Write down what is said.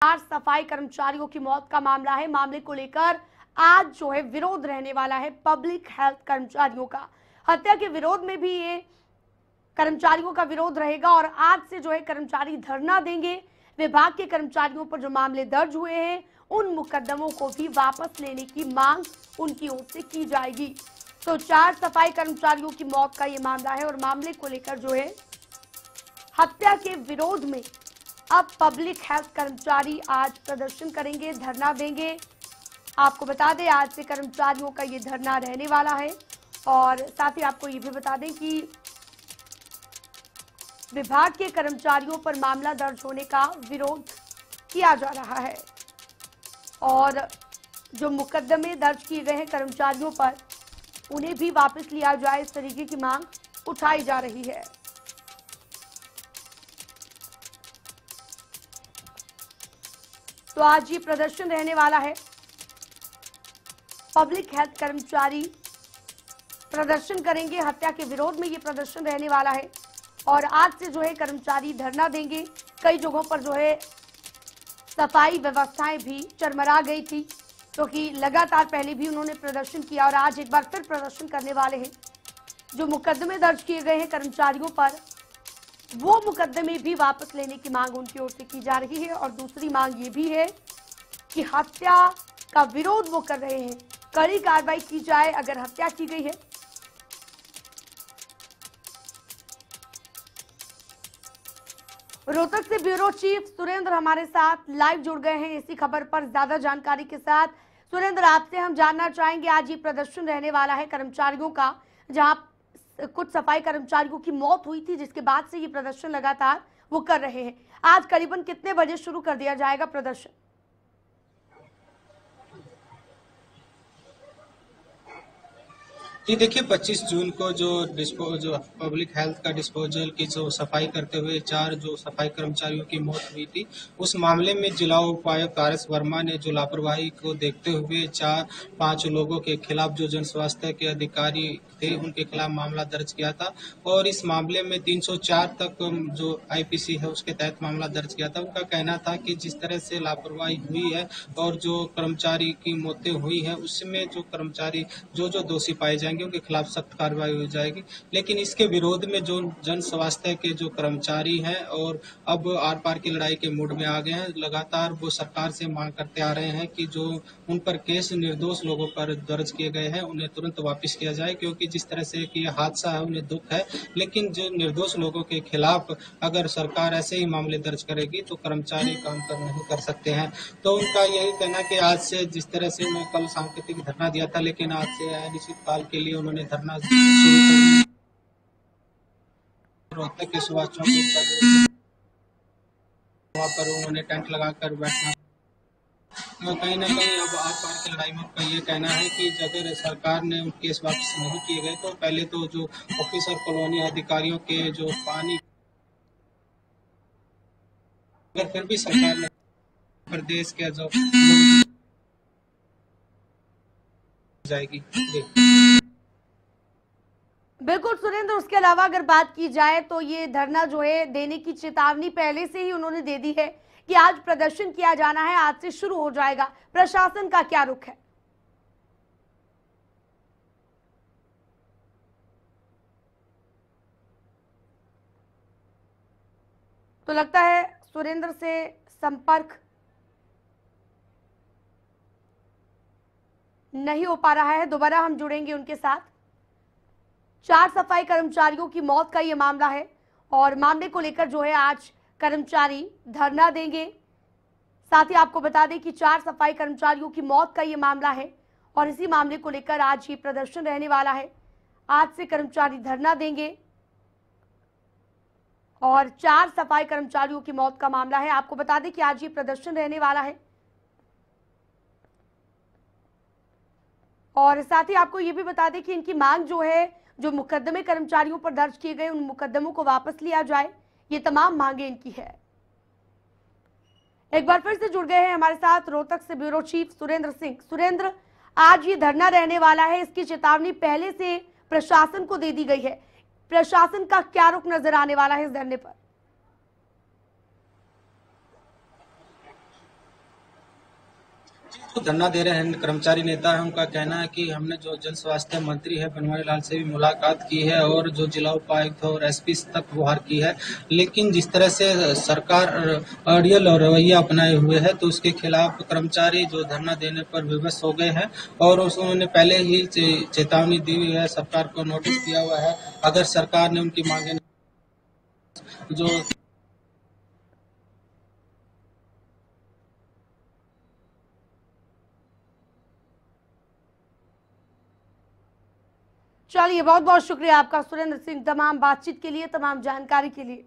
चार सफ़ाई कर्मचारियों की मौत का मामला है। मामले को लेकर आज जो है विरोध रहने वाला है पब्लिक हेल्थ कर्मचारियों का। हत्या के विरोध में भी ये कर्मचारियों का विरोध रहेगा और आज से जो है कर्मचारी धरना देंगे। विभाग के कर्मचारियों पर जो मामले दर्ज हुए हैं, उन मुकदमों को भी वापस लेने की मांग उनकी ओर से की जाएगी। तो चार सफ़ाई कर्मचारियों की मौत का ये मामला है और मामले को लेकर जो है हत्या के विरोध में अब पब्लिक हेल्थ कर्मचारी आज प्रदर्शन करेंगे, धरना देंगे। आपको बता दें, आज से कर्मचारियों का ये धरना रहने वाला है। और साथ ही आपको ये भी बता दें कि विभाग के कर्मचारियों पर मामला दर्ज होने का विरोध किया जा रहा है। और जो मुकदमे दर्ज किए गए हैं कर्मचारियों पर, उन्हें भी वापस लिया जाए इस तरीके की मांग उठाई जा रही है। तो आज ये प्रदर्शन रहने वाला है। पब्लिक हेल्थ कर्मचारी प्रदर्शन करेंगे, हत्या के विरोध में ये प्रदर्शन रहने वाला है। और आज से जो है कर्मचारी धरना देंगे। कई जगहों पर जो है सफ़ाई व्यवस्थाएँ भी चरमरा गई थी, क्योंकि तो लगातार पहले भी उन्होंने प्रदर्शन किया और आज एक बार फिर प्रदर्शन करने वाले हैं। जो मुकदमे दर्ज किए गए हैं कर्मचारियों पर वो मुकदमे भी वापस लेने की मांग उनकी ओर से की जा रही है और दूसरी मांग ये भी है कि हत्या का विरोध वो कर रहे हैं। कड़ी कार्रवाई की जाए अगर हत्या की गई है। रोहतक से ब्यूरो चीफ सुरेंद्र हमारे साथ लाइव जुड़ गए हैं। इसी खबर पर ज़्यादा जानकारी के साथ सुरेंद्र, आपसे हम जानना चाहेंगे, आज ये प्रदर्शन रहने वाला है कर्मचारियों का, जहाँ कुछ सफ़ाई कर्मचारियों की मौत हुई थी, जिसके बाद से ये प्रदर्शन लगातार वो कर रहे हैं। आज करीबन कितने बजे शुरू कर दिया जाएगा प्रदर्शन? जी, देखिए 25 जून को जो डिस्पो जो पब्लिक हेल्थ का डिस्पोजल की जो सफ़ाई करते हुए चार जो सफ़ाई कर्मचारियों की मौत हुई थी, उस मामले में जिला उपायुक्त आर एस वर्मा ने जो लापरवाही को देखते हुए चार, पाँच लोगों के खिलाफ जो जन स्वास्थ्य के अधिकारी थे, उनके खिलाफ मामला दर्ज किया था और इस मामले में 304 तक जो आईपीसी है, उसके तहत मामला दर्ज किया था। उनका कहना था कि जिस तरह से लापरवाही हुई है और जो कर्मचारी की मौतें हुई है, उसमें जो कर्मचारी जो जो दोषी पाए जाएँगे जाएँगे, उनके खिलाफ सख्त कार्रवाई हो जाएगी। लेकिन इसके विरोध में जो जन स्वास्थ्य के जो कर्मचारी हैं और अब आर पार की लड़ाई के मूड में आ गए हैं, लगातार वो सरकार से मांग करते आ रहे हैं कि जो उन पर केस निर्दोष लोगों पर दर्ज किए गए हैं, उन्हें तुरंत वापस किया जाए, क्योंकि जिस तरह से कि हादसा है, उन्हें दुख है। लेकिन जो निर्दोष लोगों के खिलाफ अगर सरकार ऐसे ही मामले दर्ज करेगी तो कर्मचारी काम कर नहीं कर सकते हैं। तो उनका यही कहना कि आज से जिस तरह से मैं कल सांकेतिक धरना दिया था, लेकिन आज से अनिश्चित काल के लिए उन्होंने धरना रोहतक के सुभाष चौक वहाँ पर उन्होंने टेंट लगाकर बैठना। तो कहीं ना कहीं अब आर पार की लड़ाई में उनका ये कहना है कि अगर सरकार ने केस वापस नहीं किए गए तो पहले तो जो ऑफिसर कॉलोनी अधिकारियों के जो पानी अगर फिर भी सरकार ने प्रदेश के जो जाएगी। बिल्कुल सुरेंद्र, उसके अलावा अगर बात की जाए तो ये धरना जो है, देने की चेतावनी पहले से ही उन्होंने दे दी है कि आज प्रदर्शन किया जाना है, आज से शुरू हो जाएगा। प्रशासन का क्या रुख है? तो लगता है सुरेंद्र से संपर्क नहीं हो पा रहा है। दोबारा हम जुड़ेंगे उनके साथ। चार सफ़ाई कर्मचारियों की मौत का ये मामला है और मामले को लेकर जो है आज कर्मचारी धरना देंगे। साथ ही आपको बता दें कि चार सफ़ाई कर्मचारियों की मौत का ये मामला है और इसी मामले को लेकर आज ये प्रदर्शन रहने वाला है। आज से कर्मचारी धरना देंगे और चार सफ़ाई कर्मचारियों की मौत का मामला है। आपको बता दें कि आज ये प्रदर्शन रहने वाला है। और साथ ही आपको ये भी बता दें कि इनकी मांग जो है, जो मुकदमे कर्मचारियों पर दर्ज किए गए, उन मुकदमों को वापस लिया जाए, ये तमाम मांगे इनकी है। एक बार फिर से जुड़ गए हैं हमारे साथ रोहतक से ब्यूरो चीफ सुरेंद्र सिंह। सुरेंद्र, आज ये धरना रहने वाला है, इसकी चेतावनी पहले से प्रशासन को दे दी गई है। प्रशासन का क्या रुख नज़र आने वाला है इस धरने पर? तो धरना दे रहे हैं। कर्मचारी नेता है, उनका कहना है कि हमने जो जन स्वास्थ्य मंत्री है, बनवारी लाल से भी मुलाकात की है और जो जिला उपायुक्त और एसपी तक गुहार की है। लेकिन जिस तरह से सरकार अड़ियल और रवैया अपनाए हुए है तो उसके खिलाफ कर्मचारी जो धरना देने पर विवश हो गए हैं और उन्होंने पहले ही चेतावनी दी हुई है, सरकार को नोटिस दिया हुआ है। अगर सरकार ने उनकी मांगे जो चलिए बहुत बहुत शुक्रिया आपका, सुरेंद्र सिंह, तमाम बातचीत के लिए, तमाम जानकारी के लिए।